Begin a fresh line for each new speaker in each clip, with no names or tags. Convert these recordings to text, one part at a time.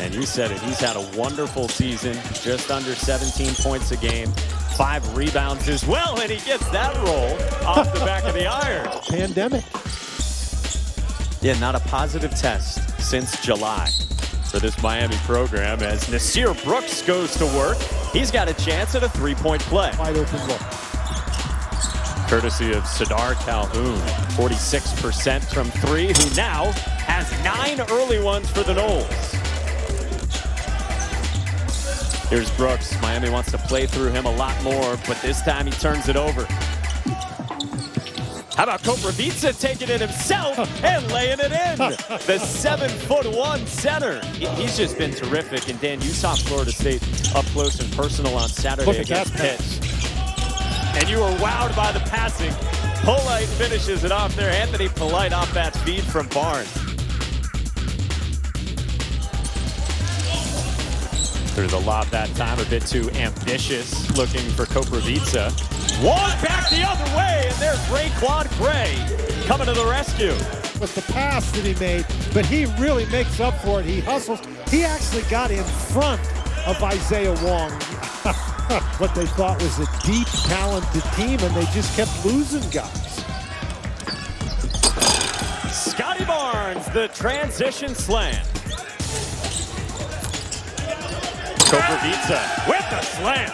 And you said it. He's had a wonderful season, just under 17 points a game, five rebounds as well, and he gets that roll off the back of the iron.
Pandemic.
Yeah, not a positive test since July for this Miami program as Nysier Brooks goes to work. He's got a chance at a three-point play.
Wide open look.
Courtesy of Sardaar Calhoun, 46% from three, who now has nine early ones for the Noles. Here's Brooks. Miami wants to play through him a lot more, but this time he turns it over. How about Koprivica taking it himself and laying it in? The seven foot one center. He's just been terrific. And Dan, you saw Florida State up close and personal on Saturday against Pitt. And you were wowed by the passing. Polite finishes it off there. Anthony Polite off that feed from Barnes. Through the lob that time, a bit too ambitious looking for Koprivica. One back the other way, and there's RaiQuan Gray coming to the rescue.
Was the pass that he made, but he really makes up for it. He hustles. He actually got in front of Isaiah Wong. what they thought was a deep, talented team, and they just kept losing guys.
Scottie Barnes, the transition slam. Koprivica with the slam.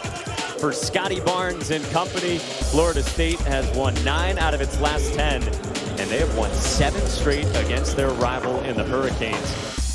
For Scottie Barnes and company, Florida State has won nine out of its last 10, and they have won seven straight against their rival in the Hurricanes.